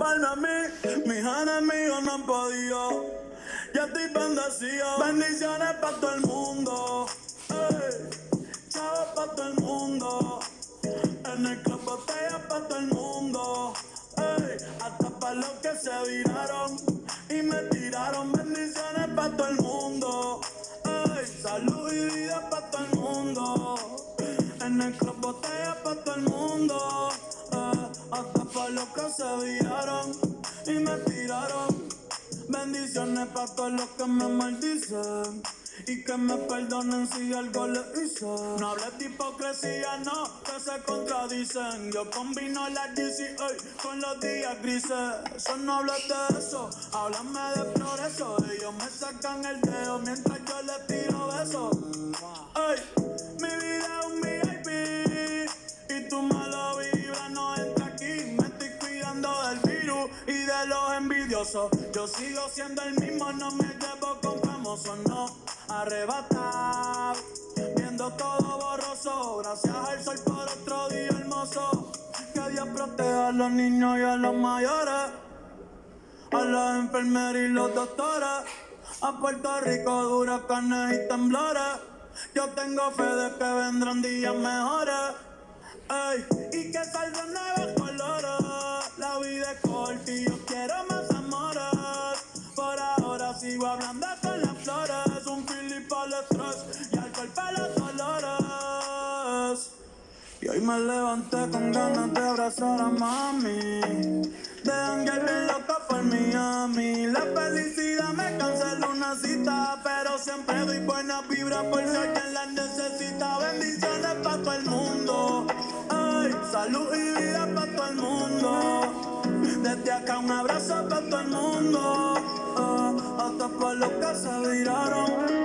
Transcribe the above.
tumbarme a mí. Mis enemigos no han podido. Ya estoy bendecido. Bendiciones para todo el mundo. Ey, chavos para todo el mundo. En el club botella para todo el mundo. Hasta para los que se viraron y me tiraron. Bendiciones para todo el mundo. Salud y vida para todo el mundo. En el club Bendiciones para todos los que me maldicen. Y que me perdonen si algo le hice. No hables de hipocresía, no, que se contradicen. Yo combino las DCA con los días grises. Eso no hablas de eso, háblame de progreso. Ellos me sacan el dedo mientras yo Yo sigo siendo el mismo, no me llevo con famosos, no. Arrebatado, viendo todo borroso. Gracias al sol por otro día hermoso. Que Dios proteja a los niños y a los mayores. A las enfermeras y los doctores. A Puerto Rico, huracanes y temblores. Yo tengo fe de que vendrán días mejores. Ey, y que saldrán nuevos colores. La vida es corta y yo Y hoy me levanté con ganas de abrazar a mami. De hangar bien loco por Miami. La felicidad me canceló una cita. Pero siempre doy buena vibra por si alguien la necesita. Bendiciones para todo el mundo. Ay, salud y vida para todo el mundo. Desde acá un abrazo para todo el mundo. Ah, hasta por los que se viraron.